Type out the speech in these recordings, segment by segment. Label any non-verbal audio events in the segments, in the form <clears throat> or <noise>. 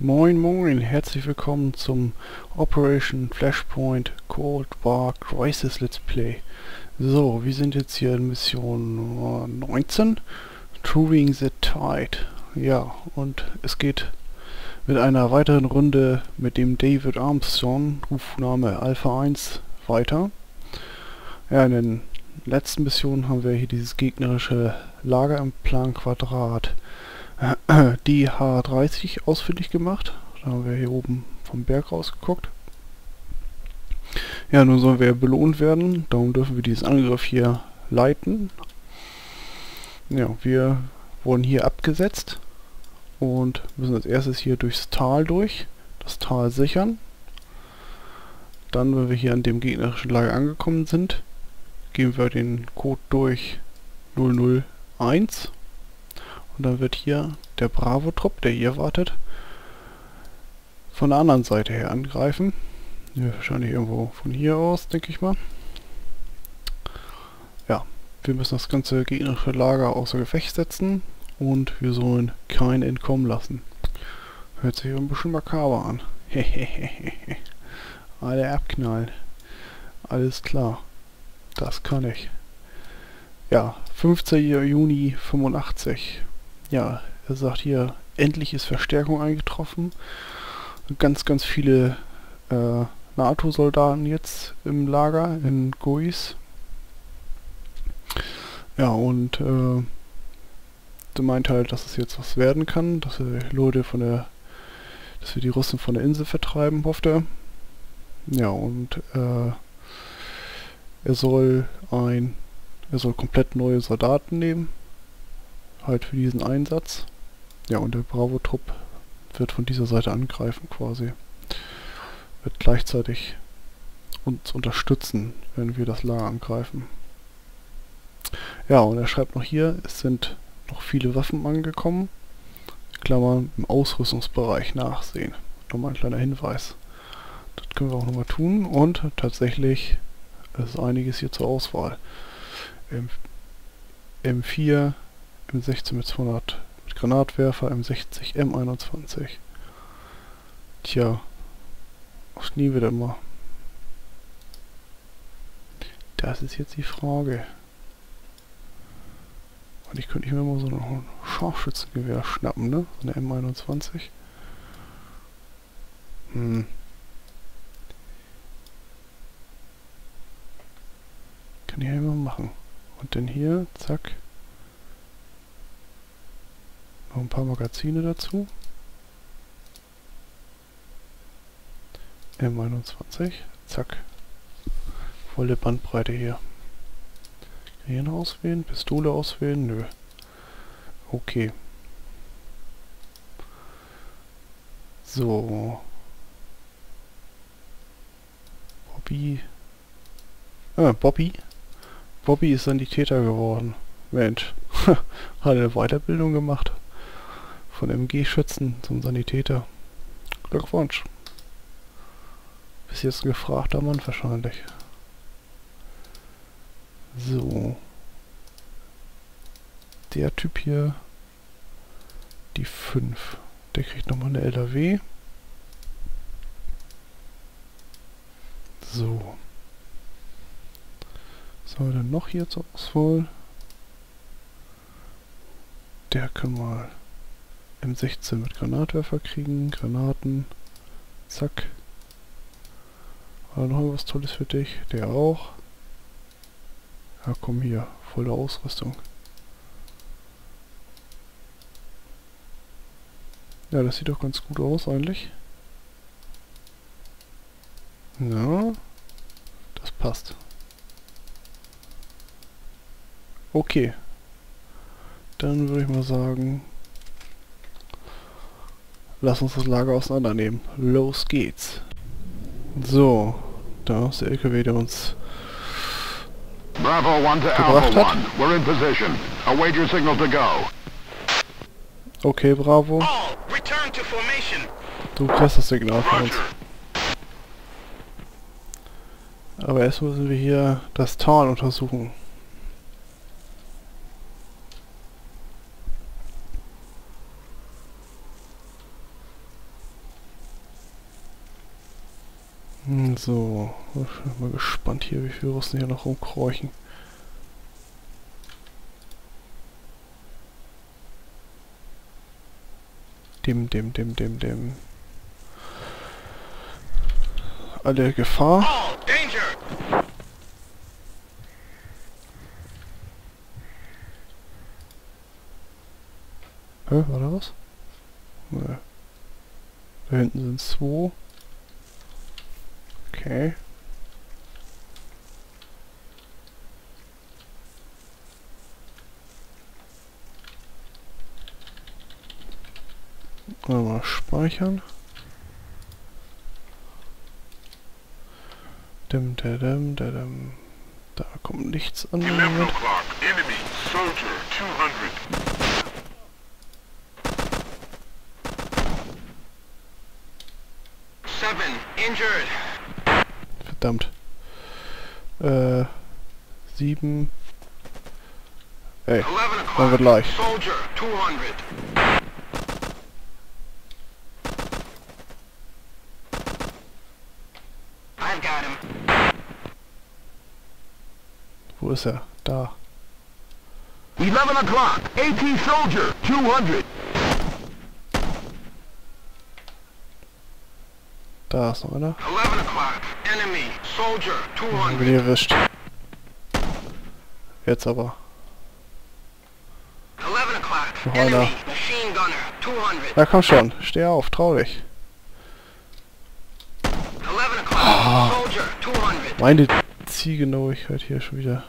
Moin moin, herzlich willkommen zum Operation Flashpoint Cold War Crisis Let's Play. So, wir sind jetzt hier in Mission 19, Truing the Tide. Ja, und es geht mit einer weiteren Runde mit dem David Armstrong, Rufname Alpha 1, weiter. Ja, in den letzten Missionen haben wir hier dieses gegnerische Lager im Plan Quadrat <clears throat> die H30 ausfindig gemacht. Da haben wir hier oben vom Berg rausgeguckt. Ja, nun sollen wir belohnt werden. Darum dürfen wir diesen Angriff hier leiten. Ja, wir wurden hier abgesetzt und müssen als erstes hier durchs Tal durch, das Tal sichern. Dann, wenn wir hier an dem gegnerischen Lager angekommen sind, geben wir den Code durch 001 und dann wird hier der Bravo-Trupp, der hier wartet, von der anderen Seite her angreifen. Ja, wahrscheinlich irgendwo von hier aus, denke ich mal. Ja, wir müssen das ganze gegnerische Lager außer Gefecht setzen und wir sollen keinen entkommen lassen. Hört sich ein bisschen makaber an. <laughs> Alle abknallen. Alles klar. Das kann ich. Ja, 15. Juni 85 ja, er sagt hier, endlich ist Verstärkung eingetroffen. Ganz, ganz viele äh, NATO-Soldaten jetzt im Lager in Guis. Ja, und äh, der meint halt, dass es jetzt was werden kann, dass wir Leute von der, dass wir die Russen von der Insel vertreiben, hofft er. Ja, und äh, er soll ein, er soll komplett neue Soldaten nehmen halt für diesen Einsatz. Ja, und der Bravo-Trupp wird von dieser Seite angreifen quasi. Wird gleichzeitig uns unterstützen, wenn wir das Lager angreifen. Ja, und er schreibt noch hier, es sind noch viele Waffen angekommen. Klammern im Ausrüstungsbereich nachsehen. Nochmal ein kleiner Hinweis. Das können wir auch nochmal tun. Und tatsächlich ist einiges hier zur Auswahl. M M4 M16 mit 200 mit Granatwerfer, M60, M21. Tja, was nie wieder mal. Das ist jetzt die Frage. Und ich könnte mir mal so ein Scharfschützengewehr schnappen, ne? So eine M21. Hm. Kann ich ja immer machen. Und dann hier, zack. Noch ein paar Magazine dazu. M21. Zack. Volle Bandbreite hier. Noch auswählen? Pistole auswählen? Nö. Okay. So. Bobby. Ah, Bobby. Bobby ist Sanitäter geworden. Mensch. <laughs> Hat eine Weiterbildung gemacht von MG-Schützen zum Sanitäter. Glückwunsch. Bis jetzt ein gefragter Mann wahrscheinlich. So. Der Typ hier, die 5. Der kriegt nochmal eine LAW. So. Was haben wir denn noch hier zur Auswahl? Der kann mal M16 mit Granatwerfer kriegen, Granaten, zack. War noch was Tolles für dich? Der auch. Ja, komm hier, volle Ausrüstung. Ja, das sieht doch ganz gut aus eigentlich. Ja, das passt. Okay. Dann würde ich mal sagen, Lass uns das Lager auseinandernehmen. Los geht's. So, da ist der LKW, der uns Bravo 1 to Alpha 1. We're in position. Await your signal to go. Okay, Bravo. Du kriegst das Signal von uns. Aber erst müssen wir hier das Tal untersuchen. Hm, So, ich bin mal gespannt hier, wie viele Russen hier noch rumkräuchen. Dem, dem, dem, dem, dem. Alle Gefahr. Hä, war da was? Nee. Da hinten sind zwei. Okay. Mal speichern. Dim, da, dim, da, kommt nichts an. im 11 Moment. o'clock. Enemy. Soldier. 200. Seven. Injured. Verdammt. Äh, sieben. Ey, 11 Machen o'clock. wir gleich. Soldier. 200. I've got him. wo ist er? Da. 11 o'clock. AT Soldier. 200. Da ist noch einer. 11 o'clock. Enemy. Soldier. Haben 200. wir die erwischt. Jetzt aber. 11 o'clock. Enemy. Machine gunner. 200. Na komm schon, steh auf, trau dich. 11 o'clock. Soldier. 200. Meine Zielgenauigkeit hier schon wieder.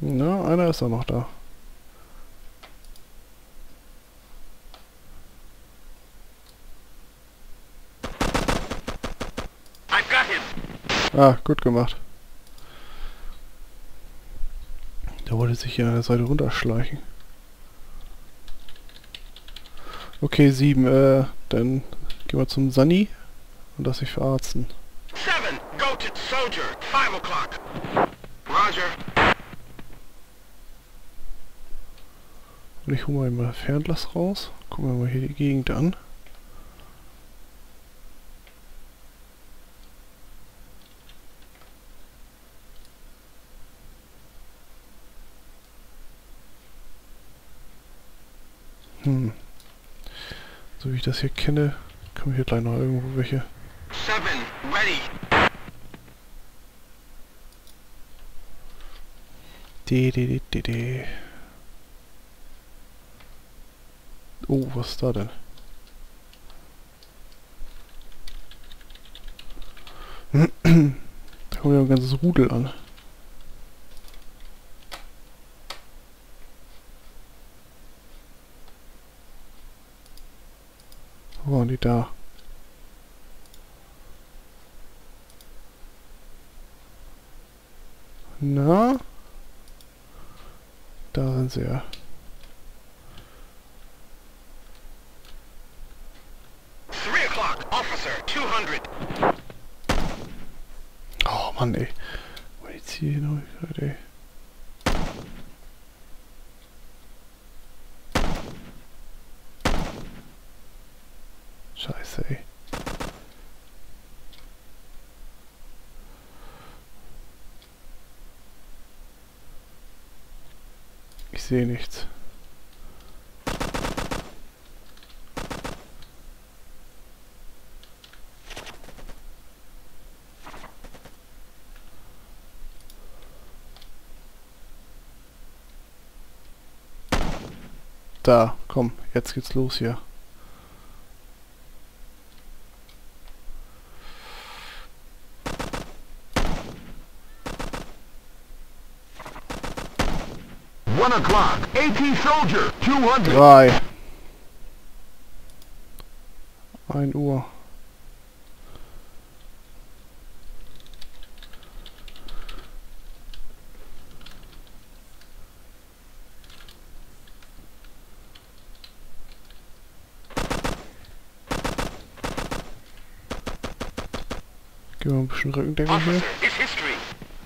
Na, einer ist auch noch da. Ah, gut gemacht. Der wollte sich hier an der Seite runterschleichen. Okay, sieben. Äh, dann gehen wir zum Sunny und lass sich verarzten. Seven. Go to Soldier. 5 o'clock. Roger. Und ich hole mal mein Fernglas raus. Gucken wir mal hier die Gegend an. Hm. So wie ich das hier kenne, kommen hier gleich noch irgendwo welche. Seven. Ready. De, de, de, de, de. Oh, was ist da denn? <clears throat> Da kommt ja ein ganzes Rudel an. Wo waren die da? Na? Da sind sie ja. Three o'clock. Officer. 200. Oh Mann, ey. Meine Zielgenauigkeit, ey. Scheiße, ey. Ich sehe nichts. Da, komm, jetzt geht's los hier. O'clock. AT Soldier. 200. Drei. Ein Uhr. Gehen wir ein bisschen Rückendeckung hier.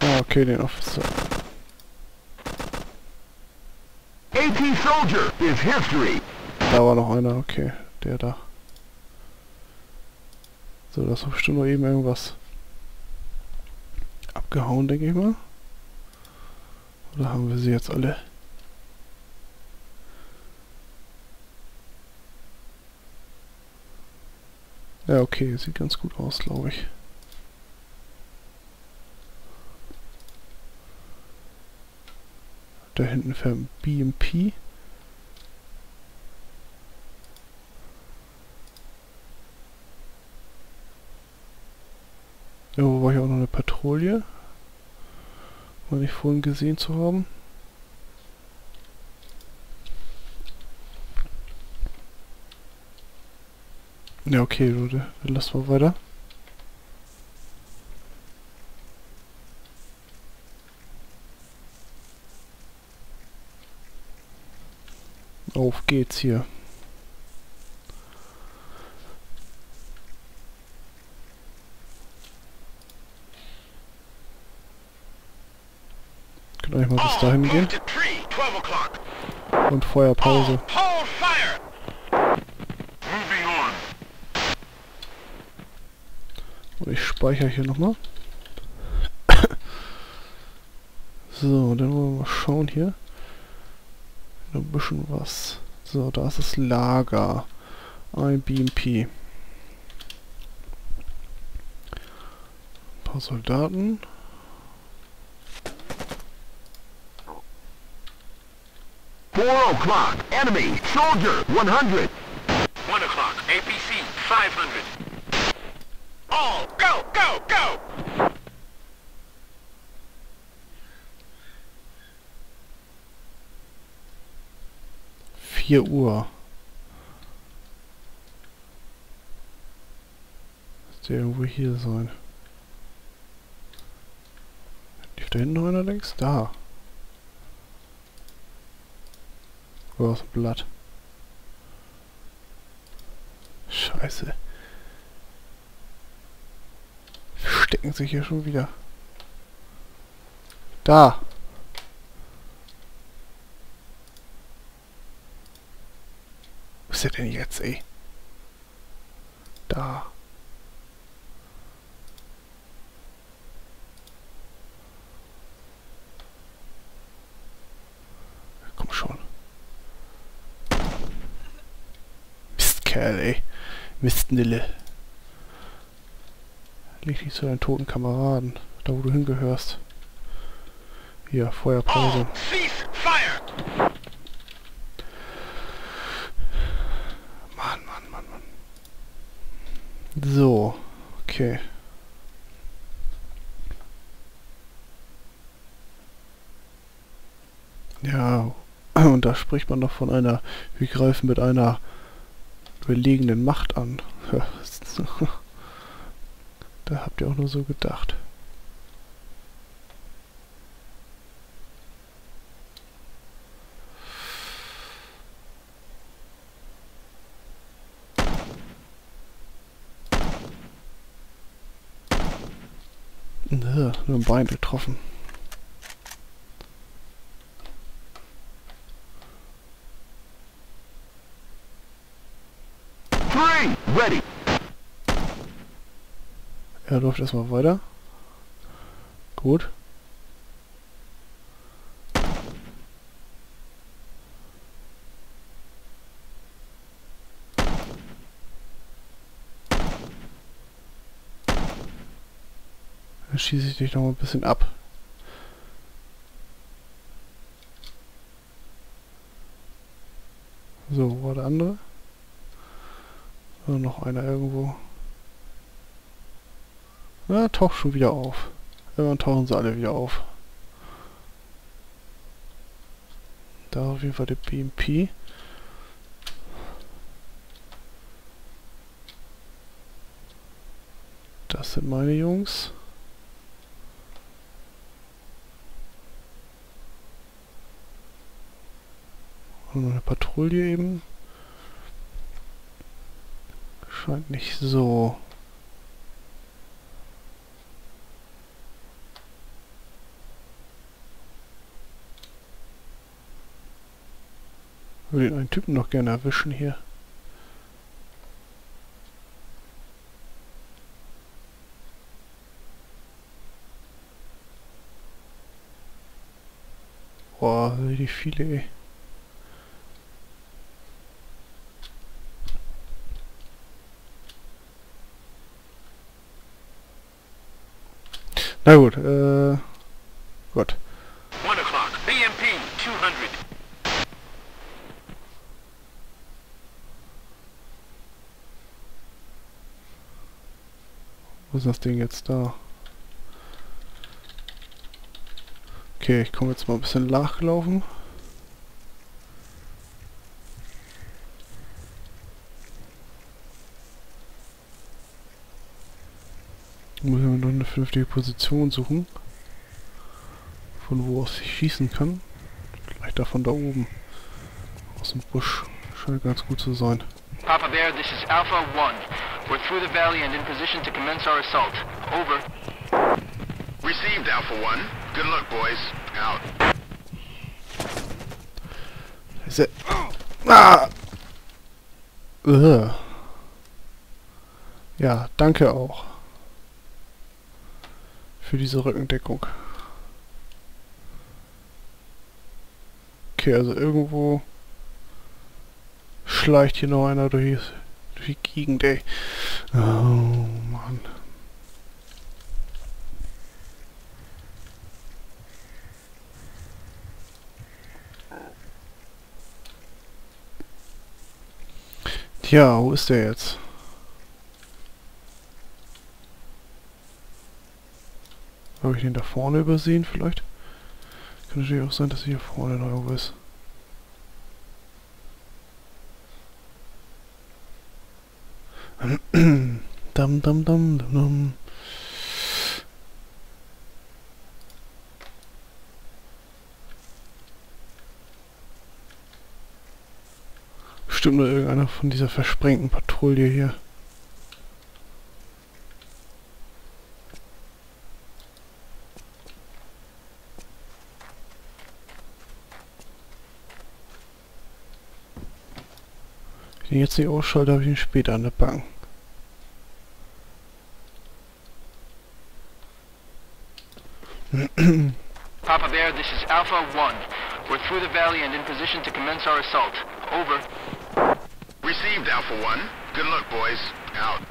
Ah, okay, den Officer. APC soldier is history. Da war noch einer, okay. Der da. So, das war bestimmt noch eben irgendwas abgehauen, denke ich mal. Oder haben wir sie jetzt alle? Ja, okay, sieht ganz gut aus, glaube ich. Da hinten fährt BMP. War hier auch noch eine Patrouille? War ich vorhin gesehen zu haben. Ja, okay, Leute, dann lassen wir weiter. Auf geht's hier. Können gehen. Und Feuerpause. Und ich speichere hier nochmal. <coughs> so, dann wollen wir mal schauen hier. Ein bisschen was. So, da ist das Lager. Ein BMP. Ein paar Soldaten. Four o'clock. Enemy. Soldier. 100. One o'clock. APC. 500. All. Go, go, go! 4 Uhr. Müsste irgendwo hier sein. Lief da hinten noch einer links? Da. Dem Blatt. Scheiße. Verstecken sich hier schon wieder. Da! Wo ist er denn jetzt, ey? Da. Komm schon. Mistkerl, ey. Mistnille. Leg dich zu deinen toten Kameraden. Da, wo du hingehörst. Hier, Feuerpause. Mann, Mann, Mann, Mann. So, okay. Ja, <clears throat> und da spricht man noch von einer, wir greifen mit einer überlegenen Macht an. <laughs> Da habt ihr auch nur so gedacht. Nur ein Bein getroffen. Three. Ready. Er läuft erstmal weiter. Gut. Dann schieße ich dich noch ein bisschen ab. So, war der andere? Oder noch einer irgendwo. Na, taucht schon wieder auf. Irgendwann tauchen sie alle wieder auf. Da auf jeden Fall der BMP. Das sind meine Jungs. Und eine Patrouille eben. Nicht so. Würde den einen Typen noch gerne erwischen hier. Boah, wie viele, ey. Na gut, äh... Gut. 200. Wo ist das Ding jetzt da? Okay, ich komme jetzt mal ein bisschen nachgelaufen. Muss ich mir noch eine vernünftige Position suchen. Von wo aus ich schießen kann. Vielleicht da von da oben. Aus dem Busch. Scheint ganz gut zu sein. Papa Bear, this is Alpha 1. We're through the valley and in position to commence our assault. Over. Received, Alpha 1. Good luck, boys. Out. Ist er... Ah! Ugh. Ja, danke auch. Für diese Rückendeckung. Okay, also irgendwo schleicht hier noch einer durch, durch die Gegend, ey. Oh, Mann. Tja, wo ist der jetzt? Habe ich den da vorne übersehen vielleicht? Kann natürlich auch sein, dass er hier vorne noch irgendwo ist. <clears throat> dam dam dam dam dam. Bestimmt nur irgendeiner von dieser versprengten Patrouille hier. Wenn ich jetzt nicht ausschalte, habe ich ihn später an der Bank. <clears throat> Papa Bear, this is Alpha 1. We're through the valley and in position to commence our assault. Over. Received, Alpha 1. Good luck, boys. Out.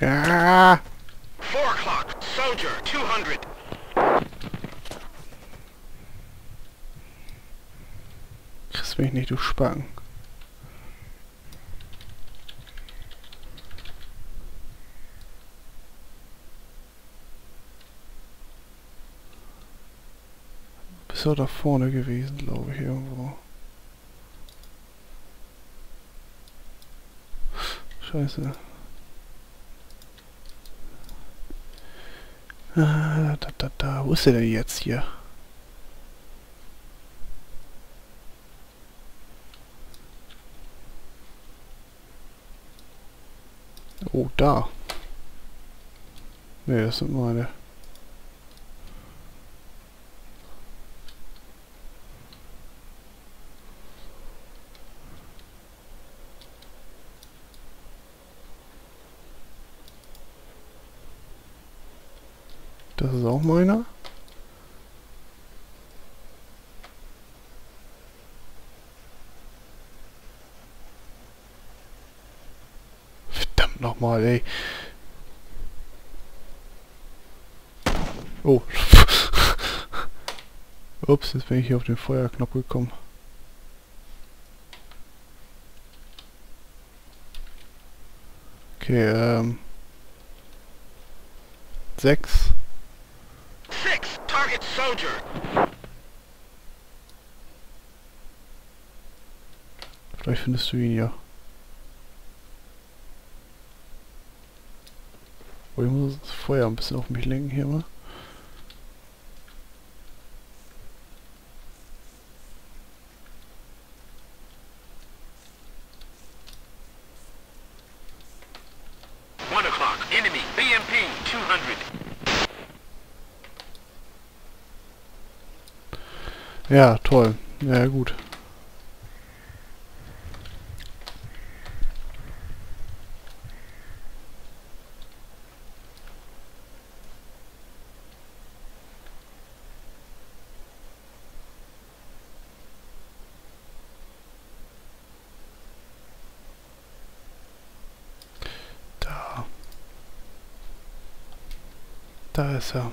Ja! O'clock. Soldier 200. Kriegst mich nicht, du Spacken. Bist du da vorne gewesen, glaube ich, irgendwo. Scheiße. Ah, da, da, da. Wo ist der denn jetzt hier? Oh, da. Ne, das sind meine. Das ist auch meiner. Verdammt nochmal, ey. Oh. <laughs> Ups, jetzt bin ich hier auf den Feuerknopf gekommen. Okay, ähm... Sechs. Six. Target soldier. Vielleicht findest du ihn ja. Oh, ich muss das Feuer ein bisschen auf mich lenken hier mal. Enemy. BMP 200. Ja, toll. Ja, gut. Da. Da ist er.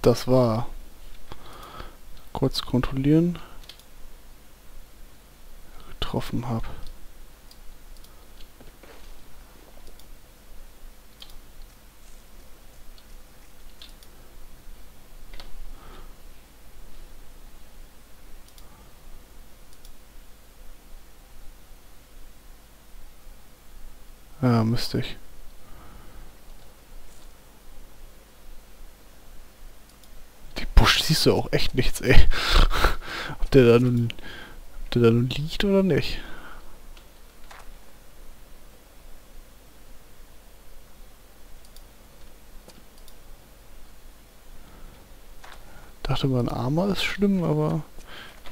Das war. Kurz kontrollieren. Getroffen habe. Ja, müsste ich. Die Busch siehst du auch echt nichts, ey. <laughs> ob der da nun, ob der da nun liegt oder nicht. Dachte man, Armer ist schlimm, aber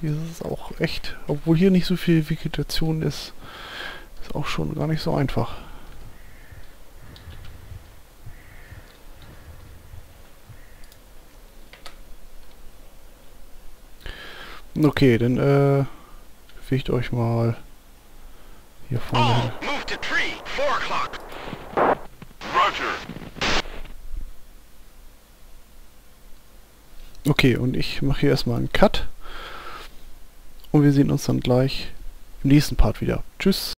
hier ist es auch echt, obwohl hier nicht so viel Vegetation ist, ist auch schon gar nicht so einfach. Okay, dann äh, bewegt euch mal hier vorne All, hin. move to tree. 4 o'clock. Roger. Okay, und ich mache hier erstmal einen Cut. Und wir sehen uns dann gleich im nächsten Part wieder. Tschüss.